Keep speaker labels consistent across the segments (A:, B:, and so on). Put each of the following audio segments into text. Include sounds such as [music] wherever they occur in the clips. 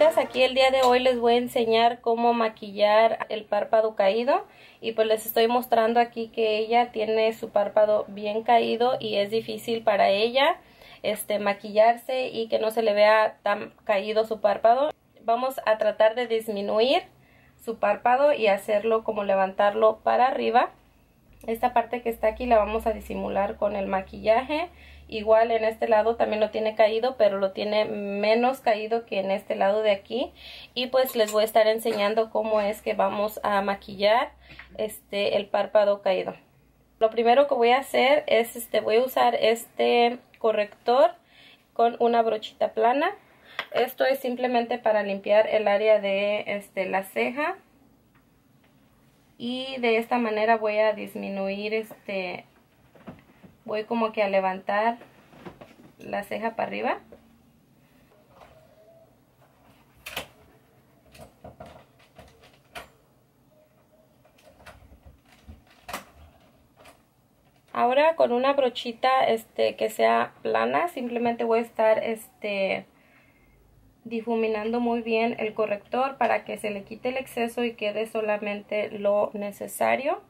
A: aquí el día de hoy les voy a enseñar cómo maquillar el párpado caído y pues les estoy mostrando aquí que ella tiene su párpado bien caído y es difícil para ella este maquillarse y que no se le vea tan caído su párpado. Vamos a tratar de disminuir su párpado y hacerlo como levantarlo para arriba. Esta parte que está aquí la vamos a disimular con el maquillaje Igual en este lado también lo tiene caído, pero lo tiene menos caído que en este lado de aquí. Y pues les voy a estar enseñando cómo es que vamos a maquillar este el párpado caído. Lo primero que voy a hacer es, este, voy a usar este corrector con una brochita plana. Esto es simplemente para limpiar el área de este, la ceja. Y de esta manera voy a disminuir este voy como que a levantar la ceja para arriba. Ahora con una brochita este, que sea plana, simplemente voy a estar este, difuminando muy bien el corrector para que se le quite el exceso y quede solamente lo necesario.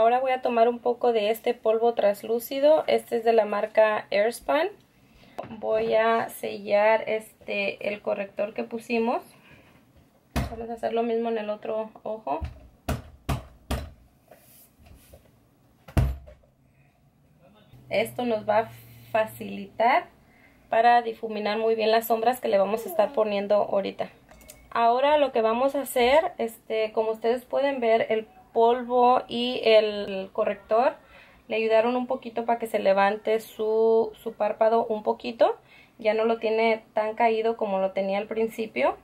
A: Ahora voy a tomar un poco de este polvo translúcido. Este es de la marca Airspan. Voy a sellar este el corrector que pusimos. Vamos a hacer lo mismo en el otro ojo. Esto nos va a facilitar para difuminar muy bien las sombras que le vamos a estar poniendo ahorita. Ahora lo que vamos a hacer, este, como ustedes pueden ver, el polvo y el corrector le ayudaron un poquito para que se levante su, su párpado un poquito. Ya no lo tiene tan caído como lo tenía al principio.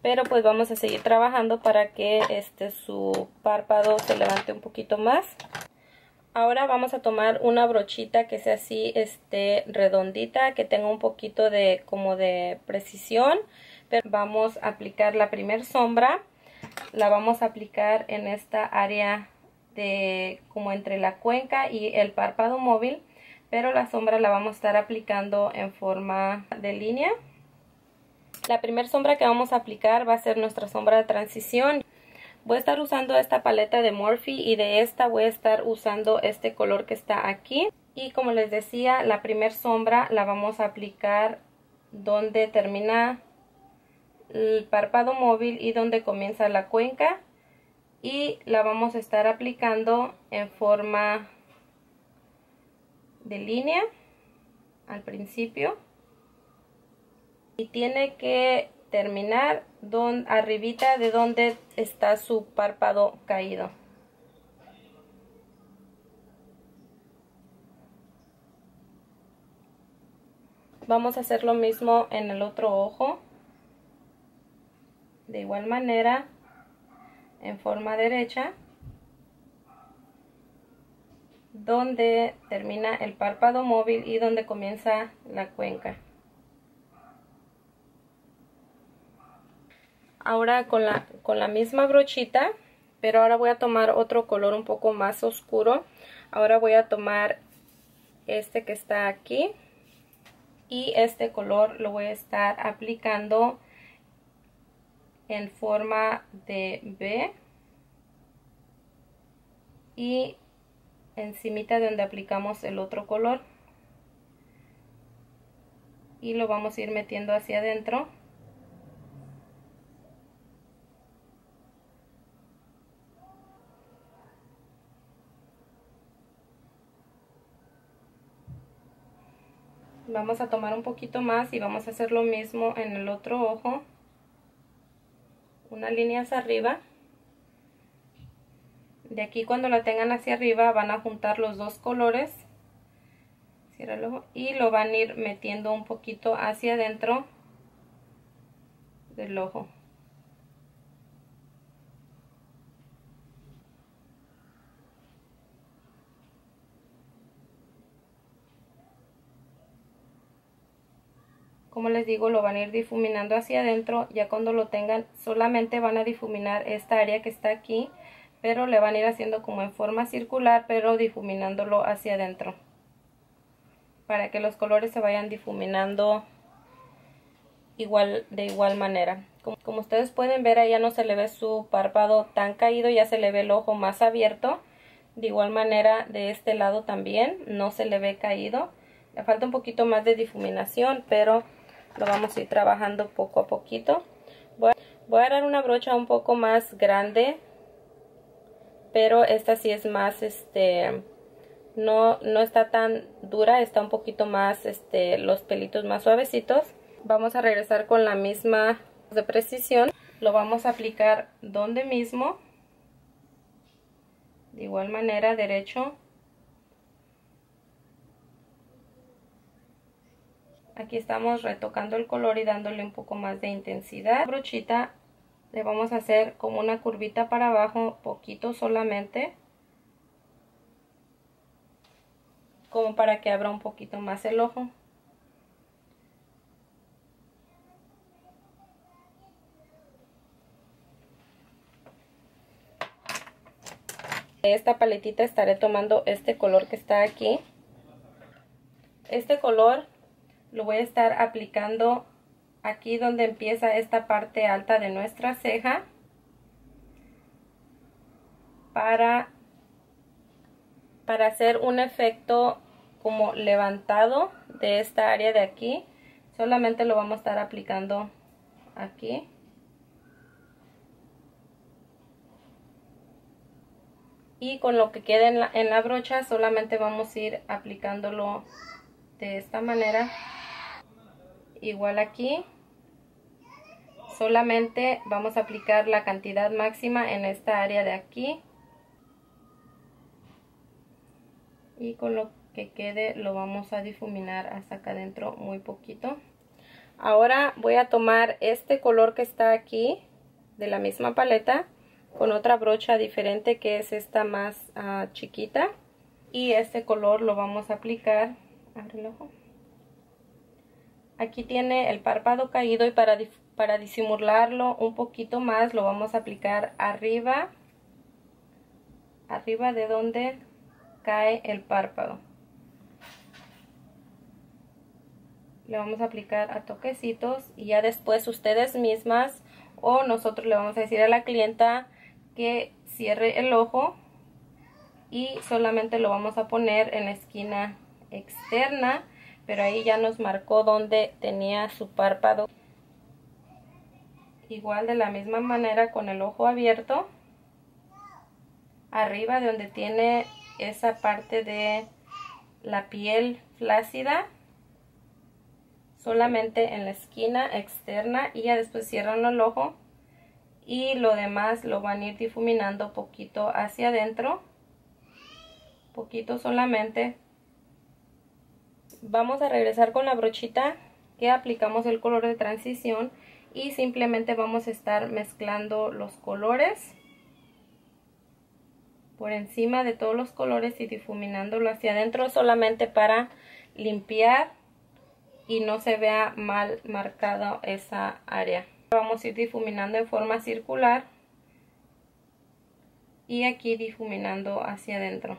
A: Pero pues vamos a seguir trabajando para que este, su párpado se levante un poquito más. Ahora vamos a tomar una brochita que sea así este, redondita, que tenga un poquito de como de precisión. Pero vamos a aplicar la primer sombra la vamos a aplicar en esta área de como entre la cuenca y el párpado móvil pero la sombra la vamos a estar aplicando en forma de línea. La primera sombra que vamos a aplicar va a ser nuestra sombra de transición. Voy a estar usando esta paleta de Morphe y de esta voy a estar usando este color que está aquí. Y como les decía la primera sombra la vamos a aplicar donde termina el párpado móvil y donde comienza la cuenca. Y la vamos a estar aplicando en forma de línea al principio. Y tiene que terminar don, arribita de donde está su párpado caído. Vamos a hacer lo mismo en el otro ojo de igual manera en forma derecha donde termina el párpado móvil y donde comienza la cuenca. Ahora con la, con la misma brochita, pero ahora voy a tomar otro color un poco más oscuro. Ahora voy a tomar este que está aquí y este color lo voy a estar aplicando en forma de B y encimita donde aplicamos el otro color. Y lo vamos a ir metiendo hacia adentro. Vamos a tomar un poquito más y vamos a hacer lo mismo en el otro ojo una línea hacia arriba. De aquí cuando la tengan hacia arriba van a juntar los dos colores. Y lo van a ir metiendo un poquito hacia adentro del ojo como les digo, lo van a ir difuminando hacia adentro. Ya cuando lo tengan, solamente van a difuminar esta área que está aquí. Pero le van a ir haciendo como en forma circular, pero difuminándolo hacia adentro. Para que los colores se vayan difuminando igual, de igual manera. Como, como ustedes pueden ver, ya no se le ve su párpado tan caído, ya se le ve el ojo más abierto. De igual manera, de este lado también no se le ve caído. Le falta un poquito más de difuminación, pero lo vamos a ir trabajando poco a poquito. Voy a, dar una brocha un poco más grande, pero esta sí es más, este, no, no está tan dura, está un poquito más, este, los pelitos más suavecitos. Vamos a regresar con la misma de precisión. Lo vamos a aplicar donde mismo. De igual manera, derecho Aquí estamos retocando el color y dándole un poco más de intensidad. brochita le vamos a hacer como una curvita para abajo, poquito solamente. Como para que abra un poquito más el ojo. De esta paletita estaré tomando este color que está aquí. Este color lo voy a estar aplicando aquí donde empieza esta parte alta de nuestra ceja para, para hacer un efecto como levantado de esta área de aquí. Solamente lo vamos a estar aplicando aquí. Y con lo que quede en la, en la brocha solamente vamos a ir aplicándolo de esta manera igual aquí solamente vamos a aplicar la cantidad máxima en esta área de aquí. Y con lo que quede lo vamos a difuminar hasta acá adentro muy poquito. Ahora voy a tomar este color que está aquí de la misma paleta con otra brocha diferente que es esta más ah, chiquita. Y este color lo vamos a aplicar Aquí tiene el párpado caído y para, para disimularlo un poquito más lo vamos a aplicar arriba, arriba de donde cae el párpado. Le vamos a aplicar a toquecitos y ya después ustedes mismas o nosotros le vamos a decir a la clienta que cierre el ojo y solamente lo vamos a poner en la esquina externa pero ahí ya nos marcó donde tenía su párpado. Igual de la misma manera con el ojo abierto arriba de donde tiene esa parte de la piel flácida solamente en la esquina externa y ya después cierran el ojo y lo demás lo van a ir difuminando poquito hacia adentro poquito solamente vamos a regresar con la brochita que aplicamos el color de transición y simplemente vamos a estar mezclando los colores por encima de todos los colores y difuminándolo hacia adentro solamente para limpiar y no se vea mal marcado esa área. Vamos a ir difuminando en forma circular y aquí difuminando hacia adentro.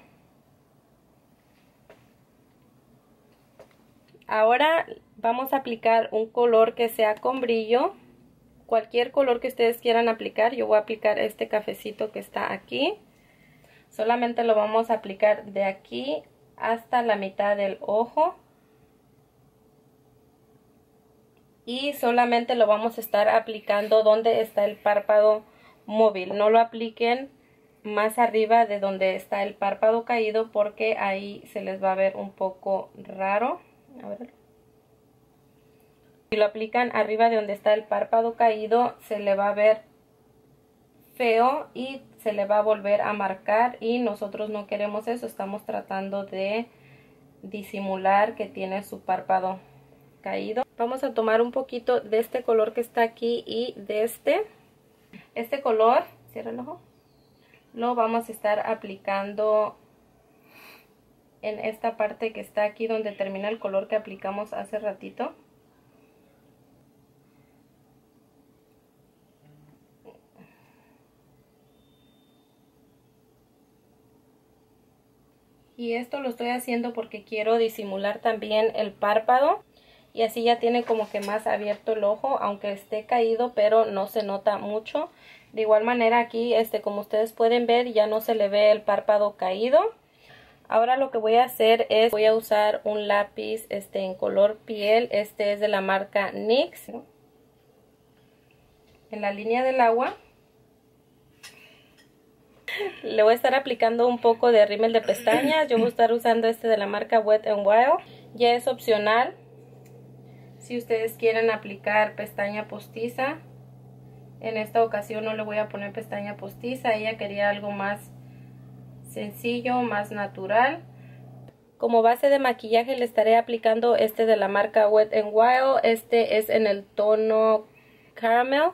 A: Ahora vamos a aplicar un color que sea con brillo. Cualquier color que ustedes quieran aplicar. Yo voy a aplicar este cafecito que está aquí. Solamente lo vamos a aplicar de aquí hasta la mitad del ojo. Y solamente lo vamos a estar aplicando donde está el párpado móvil. No lo apliquen más arriba de donde está el párpado caído porque ahí se les va a ver un poco raro. Si lo aplican arriba de donde está el párpado caído, se le va a ver feo y se le va a volver a marcar y nosotros no queremos eso, estamos tratando de disimular que tiene su párpado caído. Vamos a tomar un poquito de este color que está aquí y de este. Este color, cierra el ojo, lo vamos a estar aplicando en esta parte que está aquí donde termina el color que aplicamos hace ratito. Y esto lo estoy haciendo porque quiero disimular también el párpado. Y así ya tiene como que más abierto el ojo aunque esté caído pero no se nota mucho. De igual manera aquí este como ustedes pueden ver ya no se le ve el párpado caído. Ahora lo que voy a hacer es, voy a usar un lápiz este, en color piel. Este es de la marca NYX. En la línea del agua le voy a estar aplicando un poco de rímel de pestañas. Yo voy a estar usando este de la marca Wet n Wild. Ya es opcional. Si ustedes quieren aplicar pestaña postiza. En esta ocasión no le voy a poner pestaña postiza. Ella quería algo más sencillo, más natural. Como base de maquillaje le estaré aplicando este de la marca Wet n Wild. Este es en el tono Caramel.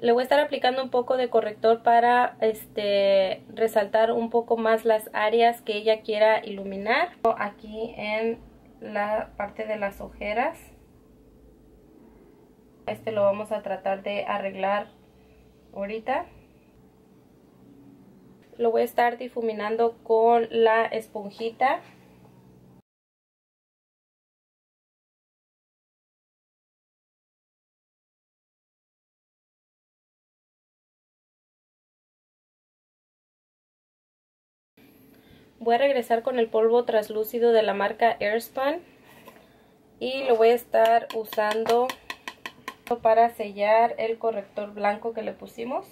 A: Le voy a estar aplicando un poco de corrector para este resaltar un poco más las áreas que ella quiera iluminar. Aquí en la parte de las ojeras. Este lo vamos a tratar de arreglar ahorita. Lo voy a estar difuminando con la esponjita. Voy a regresar con el polvo translúcido de la marca Airspun. Y lo voy a estar usando para sellar el corrector blanco que le pusimos.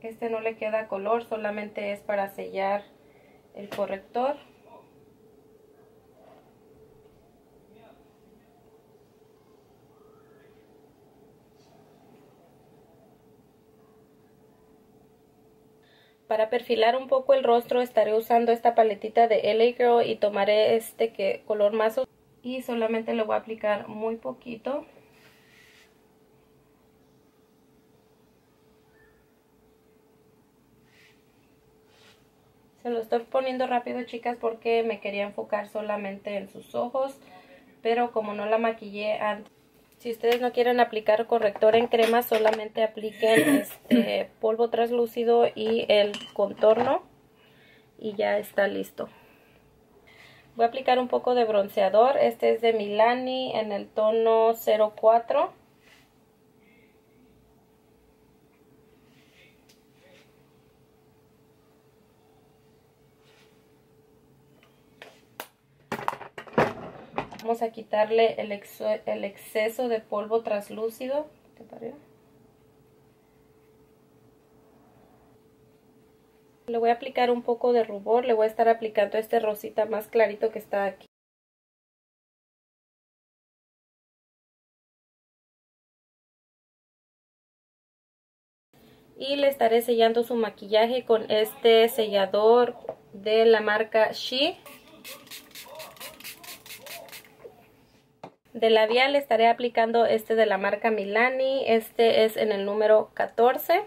A: Este no le queda color, solamente es para sellar el corrector. Para perfilar un poco el rostro estaré usando esta paletita de LA Girl y tomaré este que color más y solamente le voy a aplicar muy poquito. Se lo estoy poniendo rápido chicas porque me quería enfocar solamente en sus ojos, pero como no la maquillé antes si ustedes no quieren aplicar corrector en crema, solamente apliquen [coughs] este polvo translúcido y el contorno y ya está listo. Voy a aplicar un poco de bronceador. Este es de Milani en el tono 04. Vamos a quitarle el, exceso de polvo translúcido. Le voy a aplicar un poco de rubor. Le voy a estar aplicando este rosita más clarito que está aquí. y le estaré sellando su maquillaje con este sellador de la marca She De labial estaré aplicando este de la marca Milani. Este es en el número 14.